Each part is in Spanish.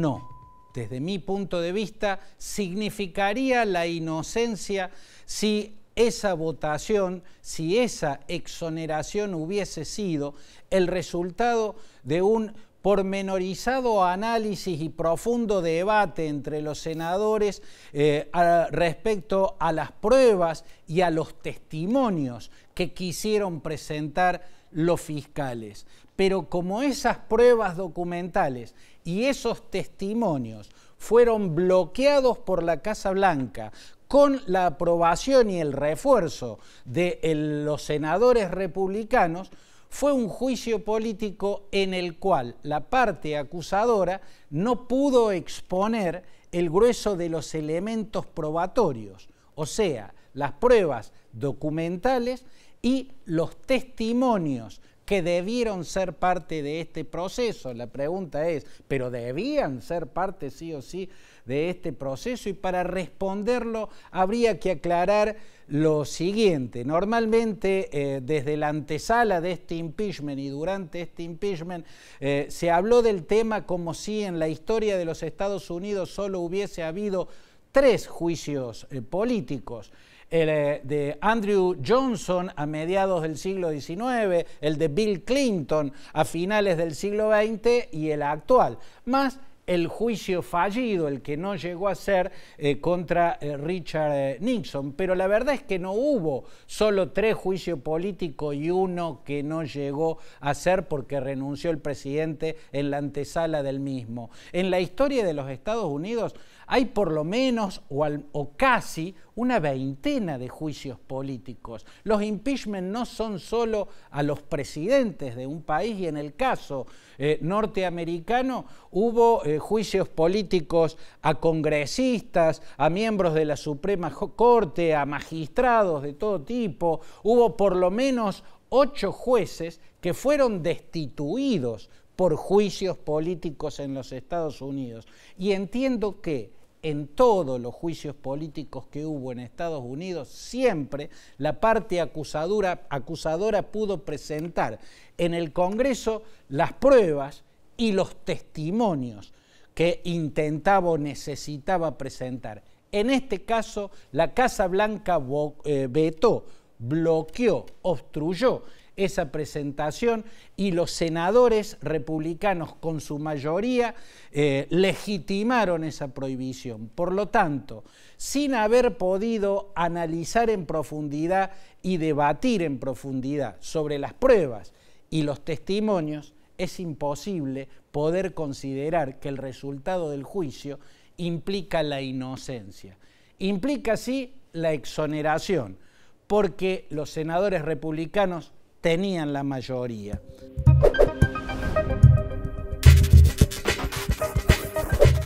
no. Desde mi punto de vista, significaría la inocencia si esa votación, si esa exoneración hubiese sido el resultado de un pormenorizado análisis y profundo debate entre los senadores eh, respecto a las pruebas y a los testimonios que quisieron presentar los fiscales. Pero como esas pruebas documentales y esos testimonios fueron bloqueados por la Casa Blanca con la aprobación y el refuerzo de los senadores republicanos, fue un juicio político en el cual la parte acusadora no pudo exponer el grueso de los elementos probatorios, o sea, las pruebas documentales y los testimonios que debieron ser parte de este proceso. La pregunta es, ¿pero debían ser parte sí o sí de este proceso? Y para responderlo habría que aclarar lo siguiente. Normalmente eh, desde la antesala de este impeachment y durante este impeachment eh, se habló del tema como si en la historia de los Estados Unidos solo hubiese habido tres juicios eh, políticos el eh, de Andrew Johnson a mediados del siglo XIX, el de Bill Clinton a finales del siglo XX y el actual, más el juicio fallido, el que no llegó a ser eh, contra eh, Richard Nixon. Pero la verdad es que no hubo solo tres juicios políticos y uno que no llegó a ser porque renunció el presidente en la antesala del mismo. En la historia de los Estados Unidos hay por lo menos o, casi una veintena de juicios políticos. Los impeachment no son solo a los presidentes de un país y en el caso eh, norteamericano hubo eh, juicios políticos a congresistas, a miembros de la Suprema Corte, a magistrados de todo tipo. Hubo por lo menos ocho jueces que fueron destituidos por juicios políticos en los Estados Unidos. Y entiendo que en todos los juicios políticos que hubo en Estados Unidos, siempre la parte acusadora, acusadora pudo presentar en el Congreso las pruebas y los testimonios que intentaba o necesitaba presentar. En este caso, la Casa Blanca eh, vetó, bloqueó, obstruyó esa presentación y los senadores republicanos con su mayoría eh, legitimaron esa prohibición. Por lo tanto, sin haber podido analizar en profundidad y debatir en profundidad sobre las pruebas y los testimonios, es imposible poder considerar que el resultado del juicio implica la inocencia. Implica sí la exoneración, porque los senadores republicanos tenían la mayoría.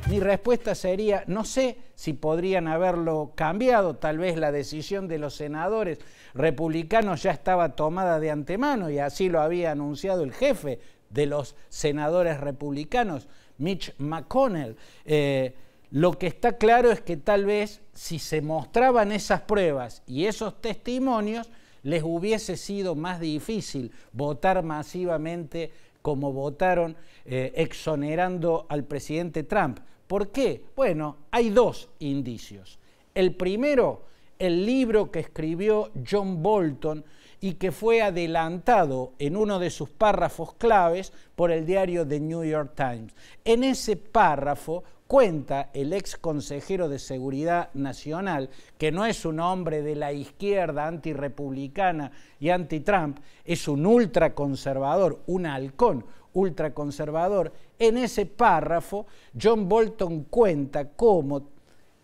Mi respuesta sería, no sé si podrían haberlo cambiado, tal vez la decisión de los senadores republicanos ya estaba tomada de antemano y así lo había anunciado el jefe de los senadores republicanos, Mitch McConnell. Eh, lo que está claro es que tal vez si se mostraban esas pruebas y esos testimonios, les hubiese sido más difícil votar masivamente como votaron eh, exonerando al presidente Trump. ¿Por qué? Bueno, hay dos indicios. El primero, el libro que escribió John Bolton y que fue adelantado en uno de sus párrafos claves por el diario The New York Times. En ese párrafo cuenta el ex consejero de Seguridad Nacional, que no es un hombre de la izquierda antirepublicana y anti-Trump, es un ultraconservador, un halcón ultraconservador. En ese párrafo, John Bolton cuenta cómo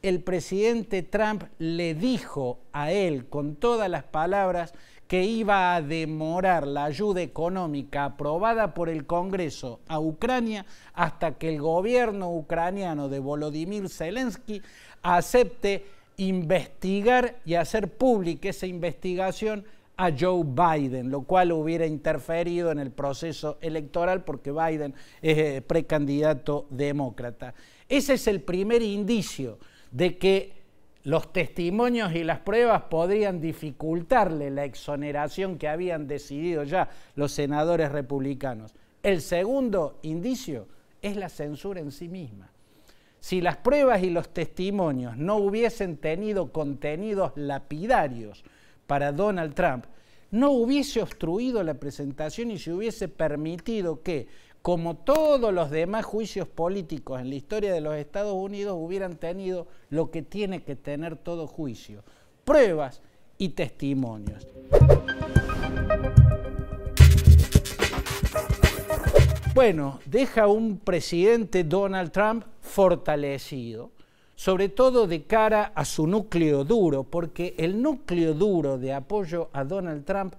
el presidente Trump le dijo a él con todas las palabras que iba a demorar la ayuda económica aprobada por el Congreso a Ucrania hasta que el gobierno ucraniano de Volodymyr Zelensky acepte investigar y hacer pública esa investigación a Joe Biden, lo cual hubiera interferido en el proceso electoral porque Biden es eh, precandidato demócrata. Ese es el primer indicio de que los testimonios y las pruebas podrían dificultarle la exoneración que habían decidido ya los senadores republicanos. El segundo indicio es la censura en sí misma. si las pruebas y los testimonios no hubiesen tenido contenidos lapidarios para Donald Trump, no hubiese obstruido la presentación y se hubiese permitido que, como todos los demás juicios políticos en la historia de los Estados Unidos, hubieran tenido lo que tiene que tener todo juicio, pruebas y testimonios. Bueno, deja un presidente Donald Trump fortalecido, sobre todo de cara a su núcleo duro, porque el núcleo duro de apoyo a Donald Trump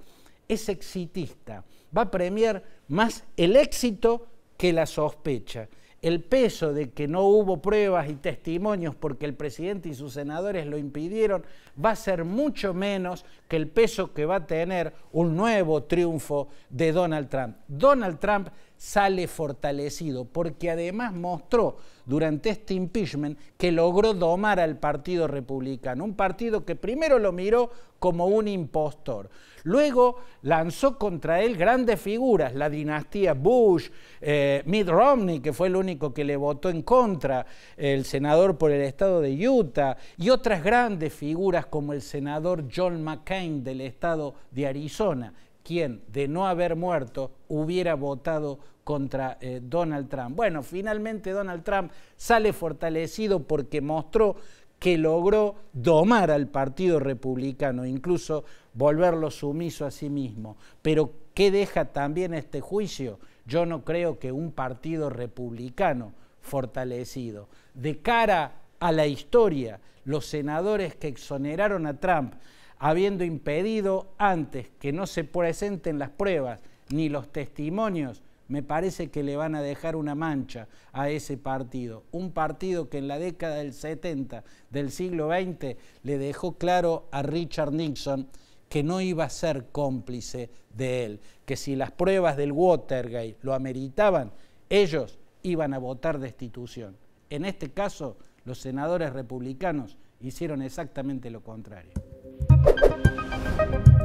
es exitista, va a premiar más el éxito que la sospecha. El peso de que no hubo pruebas y testimonios porque el presidente y sus senadores lo impidieron va a ser mucho menos que el peso que va a tener un nuevo triunfo de Donald Trump. Donald Trump sale fortalecido, porque además mostró durante este impeachment que logró domar al Partido Republicano, un partido que primero lo miró como un impostor, luego lanzó contra él grandes figuras, la dinastía Bush, eh, Mitt Romney, que fue el único que le votó en contra, el senador por el estado de Utah, y otras grandes figuras como el senador John McCain del estado de Arizona, quien de no haber muerto hubiera votado contra eh, Donald Trump. Bueno, finalmente Donald Trump sale fortalecido porque mostró que logró domar al Partido Republicano, incluso volverlo sumiso a sí mismo. Pero ¿qué deja también este juicio? Yo no creo que un partido republicano fortalecido, de cara a la historia, los senadores que exoneraron a Trump, habiendo impedido antes que no se presenten las pruebas ni los testimonios, me parece que le van a dejar una mancha a ese partido. Un partido que en la década del 70 del siglo XX le dejó claro a Richard Nixon que no iba a ser cómplice de él, que si las pruebas del Watergate lo ameritaban, ellos iban a votar destitución. En este caso, los senadores republicanos hicieron exactamente lo contrario. thank you